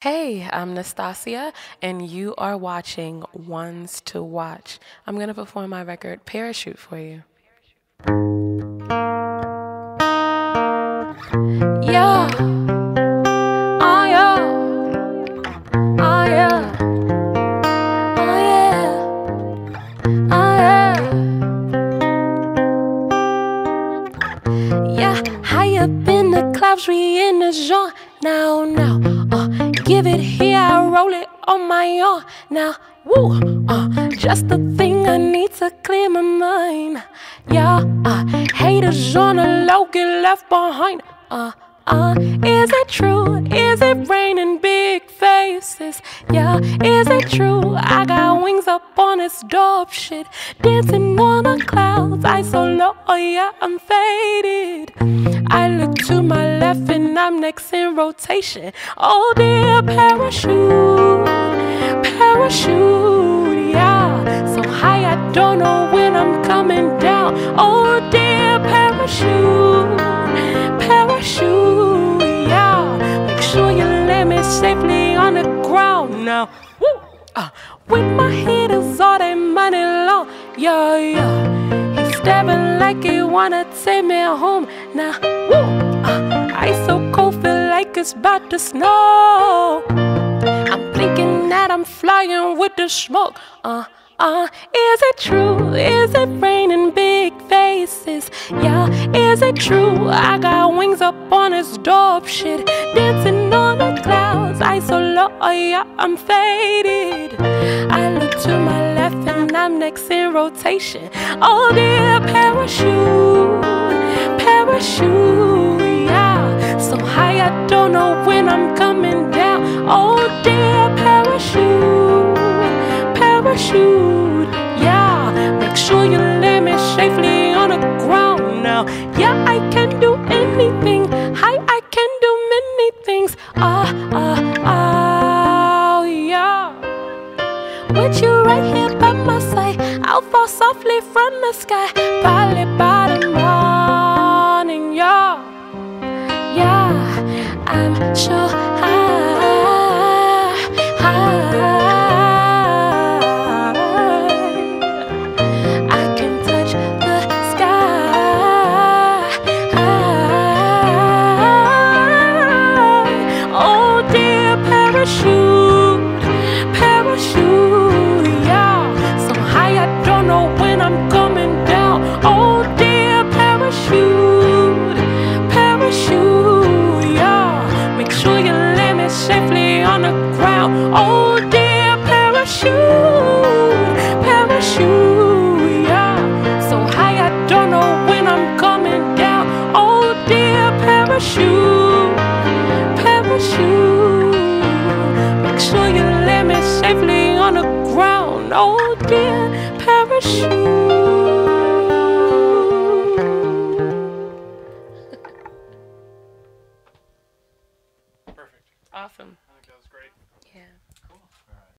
Hey, I'm NSTASIA, and you are watching Ones to Watch. I'm going to perform my record Parachute for you. Yeah. Oh, yeah. Oh, yeah. Oh, yeah. Oh, yeah. Yeah, high up in the clouds, we in the zone. Now, now, uh, give it here, I roll it on my own. Now, woo, uh, just the thing I need to clear my mind. Yeah, uh, haters on the low get left behind. Uh, uh, is it true? Is it raining big faces? Yeah, is it true? I got wings up on this dope shit, dancing on the clouds. I so low, oh yeah, I'm faded. I look to my left and I'm next in rotation. Oh dear, parachute, parachute, yeah. So high, I don't know when I'm coming down. Oh dear, parachute, parachute, yeah. Make sure you land me safely on the ground now. Uh, with my hitters all that money long, yeah, yeah. He's stabbing like he wanna take me home now. Woo! Uh, I so cold, feel like it's about to snow. I'm thinking that I'm flying with the smoke. Uh, uh, is it true? Is it raining big faces? Yeah, is it true? I got wings up on this dope shit, dancing on the clouds. I so low, oh yeah, I'm faded. I look to my left and I'm next in rotation. Oh dear, anything. Hi, I can do many things. Ah, ah, ah, yeah. With you right here by my side, I'll fall softly from the sky. Probably by the morning, yeah. Yeah, I'm so high, safely on the ground. Oh dear, parachute, parachute, yeah. So high, I don't know when I'm coming down. Oh dear, parachute, parachute. Make sure you land me safely on the ground. Oh dear, parachute. awesome. I think that was great. Yeah.